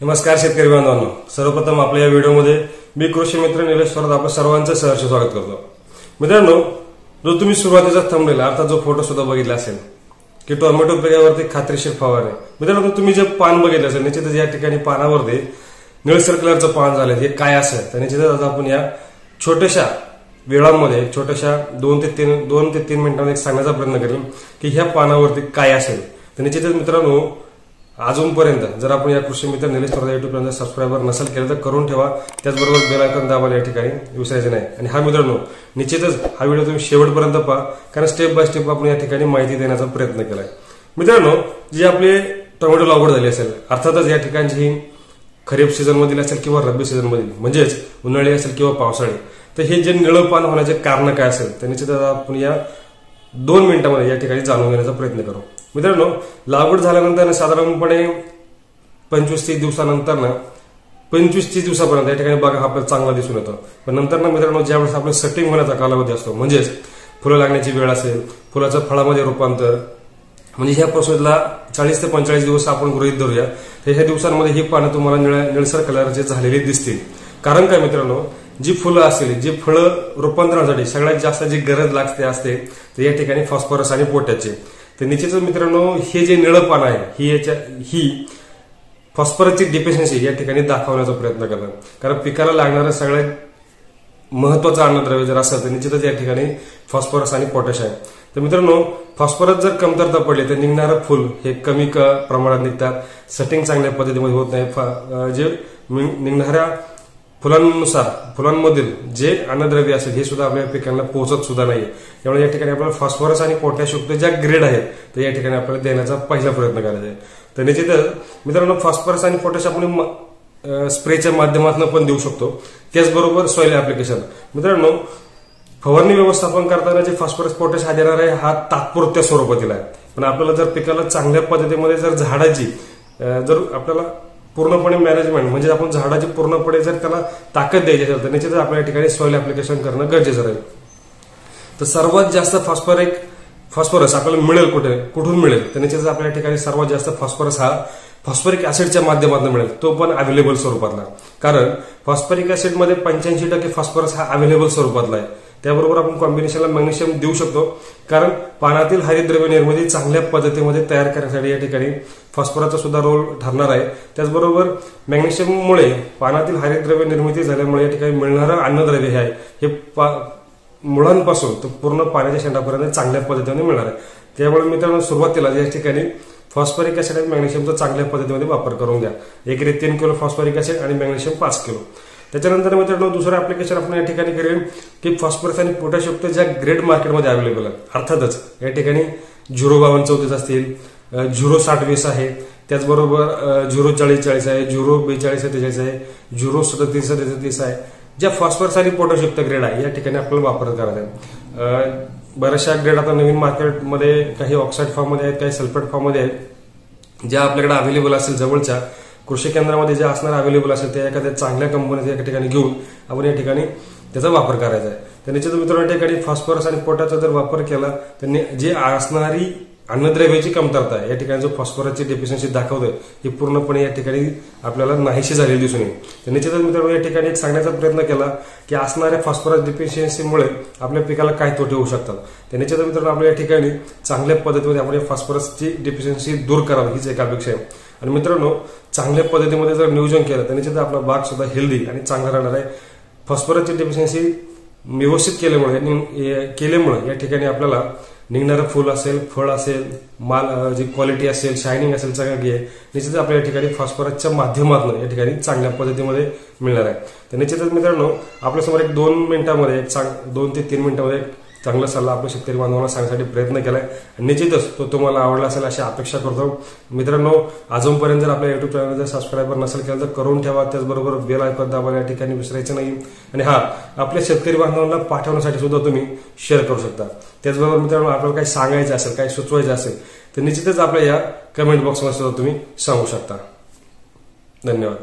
नमस्कार शेतकरी बांधवांनो. सर्वप्रथम आपल्या या व्हिडिओमध्ये मी कृषी मित्र निलेश स्वरात आपण सर्वांचं सहर्ष स्वागत करतो. मित्रांनो जो तुम्ही सुरुवातीचा थांबलेला अर्थात जो फोटो सुद्धा बघितला असेल की टोमॅटो पिकावरती खात्रीशीर फवारणे. मित्रांनो तुम्ही जे पान बघितलं असेल निश्चितच या ठिकाणी पानावरती निळसर कलरचं पान झालं हे काय असेल तर निश्चितच आता आपण या छोट्याशा वेळामध्ये छोट्याशा दोन ते तीन दोन ते तीन मिनिटांमध्ये एक सांगण्याचा प्रयत्न करेल की ह्या पानावरती काय असेल. तर निश्चितच मित्रांनो अजूनपर्यंत जर आपण या कृषी मित्र निलेश स्पर्धा युट्यूब चॅनल सबस्क्रायबर नसेल केलं तर करून ठेवा. त्याचबरोबर बेल आयकॉन दाबायला या ठिकाणी विसरायचं नाही. आणि हा मित्रांनो निश्चितच हा व्हिडिओ तुम्ही शेवटपर्यंत पहा कारण स्टेप बाय स्टेप आपण या ठिकाणी माहिती देण्याचा प्रयत्न केलाय. मित्रांनो जी आपली टोमॅटो लागवड झाली असेल अर्थातच या ठिकाणची ही खरीप सीझनमधील असेल किंवा रब्बी सीझनमधील म्हणजेच उन्हाळी असेल किंवा पावसाळी तर हे जे निळं पान होण्याचे कारण काय असेल तर निश्चितच आपण या दोन मिनिटांमध्ये या ठिकाणी जाणून घेण्याचा प्रयत्न करू. मित्रांनो लागवड झाल्यानंतर साधारणपणे पंचवीस तीस दिवसानंतर ना पंचवीस तीस दिवसापर्यंत या ठिकाणी बघा आपल्याला चांगला दिसून येतो. पण नंतर ना मित्रांनो ज्यावेळेस आपलं सेटिंग होण्याचा कालावधी असतो म्हणजेच फुलं लागण्याची वेळ असेल फुलाचं फळामध्ये रूपांतर म्हणजे ह्या प्रोसेसला चाळीस ते पंचेचाळीस दिवस आपण गृहित धरूया. तर ह्या दिवसांमध्ये ही पानं तुम्हाला निळ्या निळसर कलरचे झालेली दिसतील. कारण काय मित्रांनो जी फुलं असतील जी फळं रूपांतरणासाठी सगळ्यात जास्त जी गरज लागते असते तर या ठिकाणी फॉस्फरस आणि पोटॅचे तर निश्चितच मित्रांनो हे जे निळं पान आहे ही याच्या ही फॉस्फरसची डिफिशियन्सी या ठिकाणी दाखवण्याचा प्रयत्न करतात. कारण पिकाला लागणारं सगळ्यात महत्वाचं अन्नद्रव्य जर असेल तर निश्चितच या ठिकाणी फॉस्फरस आणि पोटॅश आहे. तर मित्रांनो फॉस्फरस जर कमतरता पडली तर निघणारं फुल हे कमी प्रमाणात निघतात. सेटिंग चांगल्या पद्धतीमध्ये होत नाही. जे निघणाऱ्या फुलांनुसार फुलांमधील जे अन्नद्रव्य असेल हे सुद्धा आपल्या पिकांना पोहोचत सुद्धा नाही त्यामुळे या ठिकाणी आपल्याला फॉस्फरस आणि पोटॅशयुक्त ज्या ग्रेड आहेत तर या ठिकाणी आपल्याला देण्याचा पहिला प्रयत्न करायचा आहे. तर निश्चितच मित्रांनो फॉस्फरस आणि पोटॅश आपण स्प्रेच्या माध्यमातून पण देऊ शकतो. त्याचबरोबर सॉइल ऍप्लिकेशन मित्रांनो फवारणी व्यवस्थापन करताना जे फॉस्फरस पोटॅश हा देणार आहे हा तात्पुरत्या स्वरूपातील आहे. पण आपल्याला जर पिकाला चांगल्या पद्धतीमध्ये जर झाडाची जर आपल्याला पूर्णपणे मॅनेजमेंट म्हणजे आपण झाडाची पूर्णपणे जर त्याला ताकद द्यायची असेल तर निश्चितच आपल्या ठिकाणी सॉइल ऍप्लिकेशन करणं गरजेचं राहील. तर सर्वात जास्त फॉस्फरिक फॉस्फरस आपल्याला मिळेल कुठे? कुठून मिळेल? तर निश्चितच आपल्या ठिकाणी सर्वात जास्त फॉस्फरस हा फॉस्फरिक ऍसिडच्या माध्यमातून मिळेल तो पण अवेलेबल स्वरूपातला. कारण फॉस्फरिक ऍसिडमध्ये पंच्याऐंशी टक्के फॉस्फरस हा अवेलेबल स्वरूपातला आहे. त्याबरोबर आपण कॉम्बिनेशनला मॅग्नेशियम देऊ शकतो. कारण पानातील हरिद्रव्य निर्मिती चांगल्या पद्धतीमध्ये तयार करण्यासाठी या ठिकाणी फॉस्फरसचा सुद्धा रोल ठरणार आहे. त्याचबरोबर मॅग्नेशियममुळे पानातील हरिद्रव्य निर्मिती झाल्यामुळे या ठिकाणी मिळणारं अन्नद्रव्य हे आहे. हे मुळांपासून तर पूर्ण पाण्याच्या शेंडापर्यंत चांगल्या पद्धतीने मिळणार आहे. त्यामुळे मित्रांनो सुरुवातीला या ठिकाणी फॉस्फरिक ऍसिड आणि मॅग्नेशियमचा चांगल्या पद्धतीमध्ये वापर करून घ्या. एकरी तीन किलो फॉस्फरिक ऍसिड आणि मॅग्नेशियम पाच किलो. त्याच्यानंतर मित्रांनो दुसरं ऍप्लिकेशन आपण या ठिकाणी करेल की फॉस्फरस आणि पोटॅशियुक्त ज्या ग्रेड मार्केटमध्ये अवेलेबल आहेत अर्थातच या ठिकाणी झिरो बावन्न चौतीस असतील झिरो साठ वीस आहे त्याचबरोबर झिरो चाळीस चाळीस आहे झिरो बेचाळीस सत्तेचाळीस आहे झिरो सदतीस सदतीस आहे ज्या फॉस्फरस आणि पोटॅशियुक्त ग्रेड आहे या ठिकाणी आपल्याला वापर करायचा आहे. बऱ्याचशा ग्रेड आता नवीन मार्केटमध्ये काही ऑक्साईड फॉर्ममध्ये आहेत काही सल्फेट फॉर्ममध्ये आहेत. ज्या आपल्याकडे अवेलेबल असेल जवळच्या कृषी केंद्रामध्ये जे असणार अवेलेबल असेल त्या एखाद्या चांगल्या कंपनीचे एका ठिकाणी घेऊन आपण या ठिकाणी त्याचा वापर करायचा आहे. तर निश्चित मित्रांनो ठिकाणी फॉस्फरस आणि पोटाचा जर वापर केला तर जे असणारी अन्नद्रव्याची कमतरता आहे. या ठिकाणी जो फॉस्फरसची डेफिशियन्सी दाखवतोय ही पूर्णपणे या ठिकाणी आपल्याला नाहीशी झालेली दिसून येईल. तर निश्चितच मित्रांनो या ठिकाणी एक सांगण्याचा प्रयत्न केला की असणाऱ्या फॉस्फरस डेफिशियन्सीमुळे आपल्या पिकाला काय तोटे होऊ शकतात. तर निश्चितच मित्रांनो आपल्या या ठिकाणी चांगल्या पद्धतीमध्ये आपण फॉस्फरसची डेफिशियन्सी दूर करावी हीच एक अपेक्षा आहे. आणि मित्रांनो चांगल्या पद्धतीमध्ये जर नियोजन केलं तर निश्चितच आपला बाग सुद्धा हेल्दी आणि चांगला राहणार आहे. फॉस्फरसची डेफिशियन्सी व्यवस्थित केल्यामुळे केल्यामुळे या ठिकाणी आपल्याला निघणारं फुल असेल फळ असेल माल जी क्वालिटी असेल शायनिंग असेल सगळं घे. निश्चितच आपल्या या ठिकाणी फॉस्फरसच्या माध्यमातून या ठिकाणी चांगल्या पद्धतीमध्ये मिळणार आहे. तर निश्चितच मित्रांनो आपल्यासमोर एक दोन मिनिटामध्ये एक चांग दोन ते तीन मिनिटामध्ये चांगला सल्ला आपण शेतकरी बांधवांना सांगण्यासाठी प्रयत्न केलाय. निश्चितच तो तुम्हाला आवडला असेल अशी अपेक्षा करतो. मित्रांनो अजूनपर्यंत जर आपल्या युट्यूब चॅनल जर सबस्क्राईबर नसेल केलं तर करून ठेवा. त्याचबरोबर बेल आयकॉन दाबायला या ठिकाणी विसरायचं नाही. आणि हा आपल्या शेतकरी बांधवांना पाठवण्यासाठी सुद्धा तुम्ही शेअर करू शकता. त्याचबरोबर मित्रांनो आपल्याला काही सांगायचं असेल काही सुचवायचं असेल तर निश्चितच आपल्या या कमेंट बॉक्समध्ये सुद्धा तुम्ही सांगू शकता. धन्यवाद.